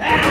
Ah!